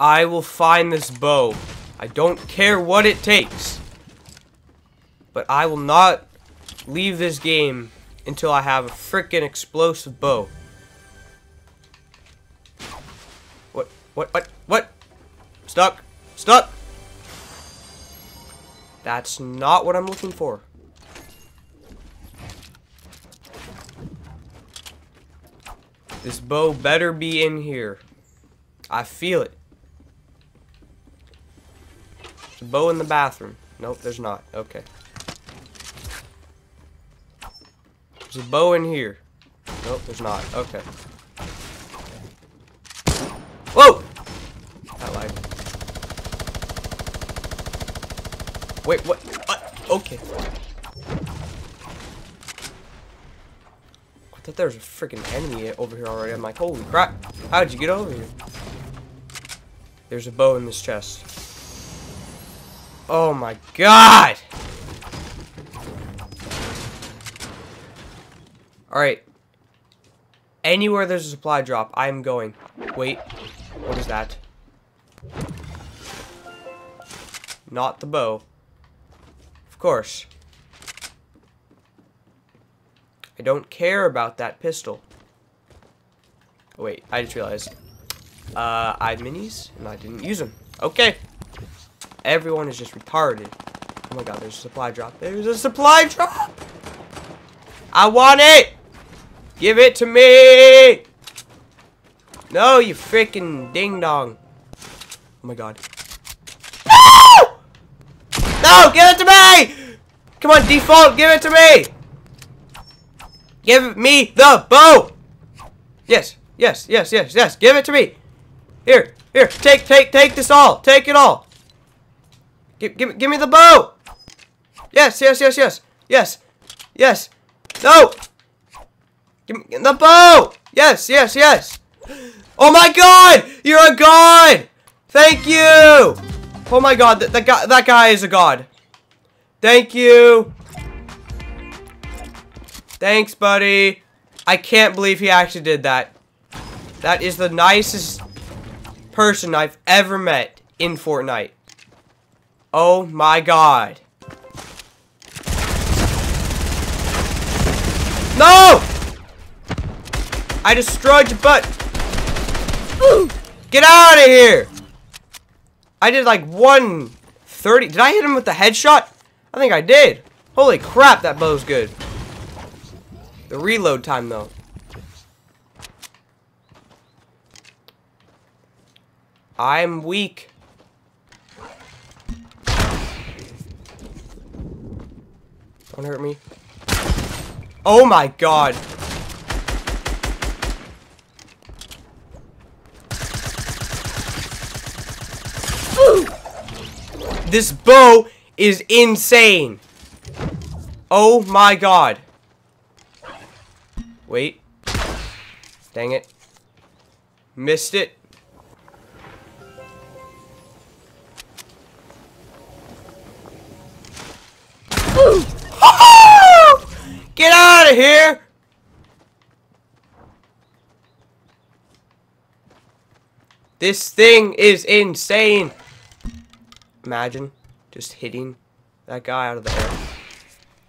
I will find this bow. I don't care what it takes. But I will not leave this game until I have a freaking explosive bow. What? What? What? What? Stuck. Stuck. That's not what I'm looking for. This bow better be in here. I feel it. There's a bow in the bathroom. Nope, there's not. Okay. There's a bow in here. Nope, there's not. Okay. Whoa! I lied. Wait, what? what? Okay. I thought there was a freaking enemy over here already. I'm like, holy crap. How'd you get over here? There's a bow in this chest. Oh my god! Alright. Anywhere there's a supply drop, I'm going. Wait. What is that? Not the bow. Of course. I don't care about that pistol. Oh, wait, I just realized. Uh, I had minis, and I didn't use them. Okay. Everyone is just retarded. Oh my god, there's a supply drop. There's a supply drop! I want it! Give it to me! No, you freaking ding dong. Oh my god. No! No, give it to me! Come on, default, give it to me! Give me the bow! Yes, yes, yes, yes, yes, give it to me! Here, here, take, take, take this all! Take it all! Give, give, give me the bow! Yes, yes, yes, yes, yes, yes! No! Give me the bow! Yes, yes, yes! Oh my god! You're a god! Thank you! Oh my god, that, that guy that guy is a god. Thank you. Thanks, buddy. I can't believe he actually did that. That is the nicest person I've ever met in Fortnite. Oh my god. No! I destroyed your butt. Get out of here! I did like 130. Did I hit him with the headshot? I think I did. Holy crap, that bow's good. The reload time, though. I'm weak. Don't hurt me. Oh my god. This bow is insane. Oh my god. Wait. Dang it. Missed it. Get out of here! This thing is insane. Imagine just hitting that guy out of the air.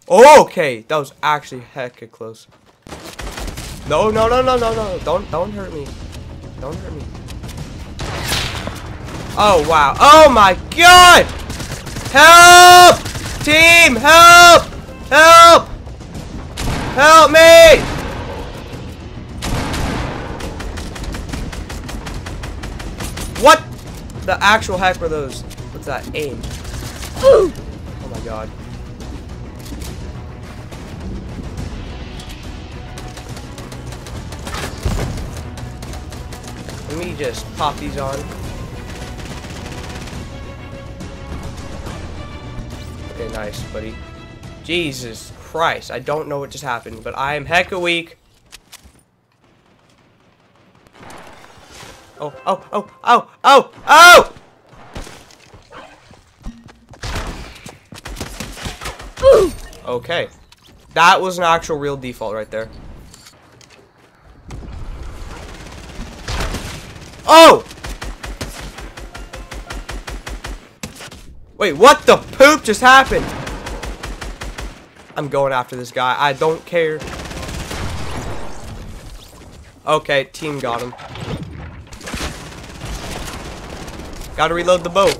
Oh, okay, that was actually hecka close. No, no, no, no, no, no. Don't, don't hurt me. Don't hurt me. Oh, wow. Oh, my God! Help! Team, help! Help! Help me! What the actual heck were those? What's that? Aim. Oh my god. Let me just pop these on. Okay, nice, buddy. Jesus Christ, I don't know what just happened, but I am hecka weak. Oh, oh, oh, oh, oh, oh! Okay. That was an actual real default right there. Oh! Wait, what the poop just happened? I'm going after this guy. I don't care. Okay, team got him. Gotta reload the boat.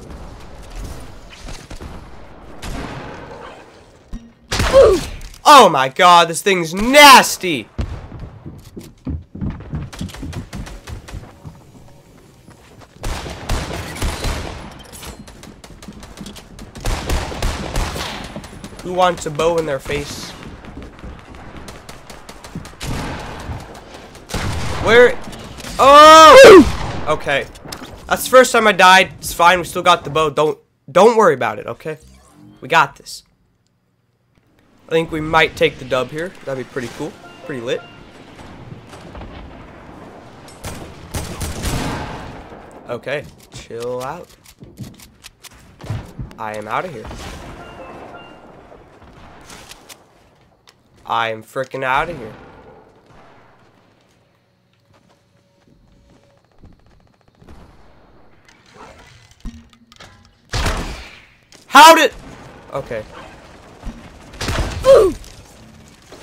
Oh my god, this thing's nasty! Wants a bow in their face? Where? Oh! Okay. That's the first time I died. It's fine. We still got the bow. Don't don't worry about it, okay? We got this. I think we might take the dub here. That'd be pretty cool. Pretty lit. Okay. Chill out. I am out of here. I am freaking out of here. How did... Okay.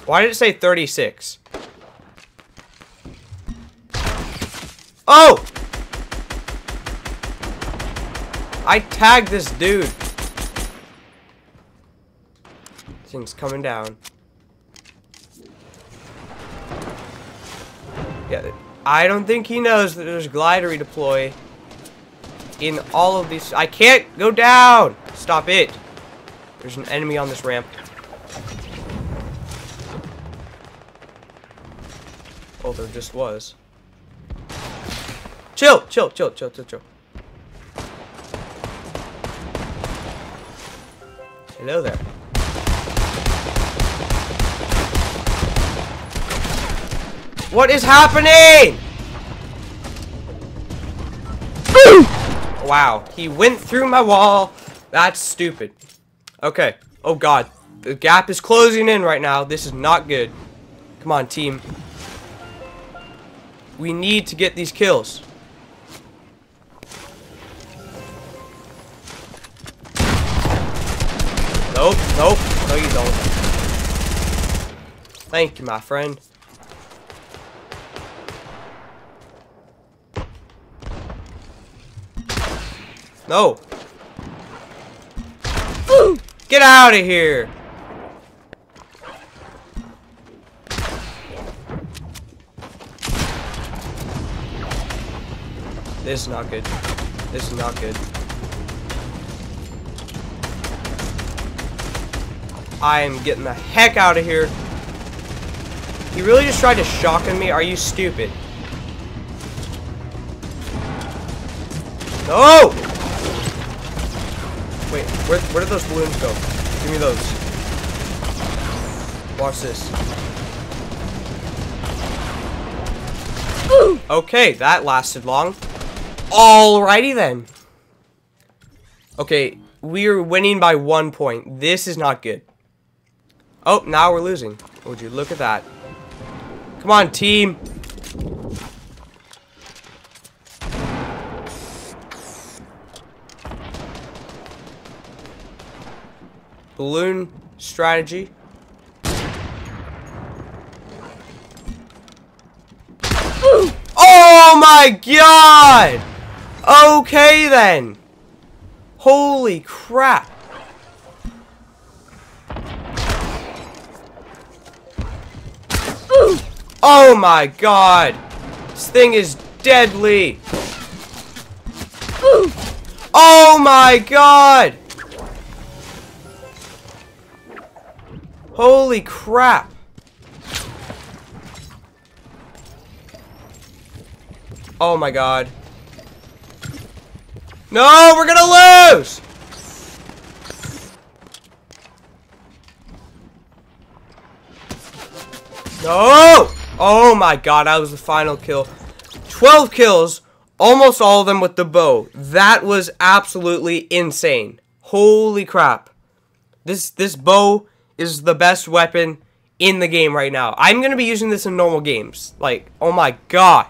Why did it say 36? Oh! I tagged this dude. Thing's coming down. Yeah, I don't think he knows that there's glider redeploy in all of these. I can't go down. Stop it. There's an enemy on this ramp. Oh, there just was. Chill, chill, chill, chill, chill, chill. Hello there. What is happening? wow, he went through my wall. That's stupid. Okay. Oh god. The gap is closing in right now. This is not good. Come on, team. We need to get these kills. Nope, nope. No, you don't. Thank you, my friend. No. Get out of here. This is not good. This is not good. I am getting the heck out of here. He really just tried to shotgun me? Are you stupid? No! Wait, where, where did those balloons go? Give me those. Watch this. Okay, that lasted long. Alrighty then. Okay, we are winning by one point. This is not good. Oh, now we're losing. Would you look at that? Come on, team. Balloon strategy. Oh my god! Okay then. Holy crap. Oh my god. This thing is deadly. Oh my god. Holy crap. Oh my god. No, we're gonna lose! No! Oh my god, that was the final kill. 12 kills, almost all of them with the bow. That was absolutely insane. Holy crap. This this bow is the best weapon in the game right now. I'm going to be using this in normal games. Like, oh my god.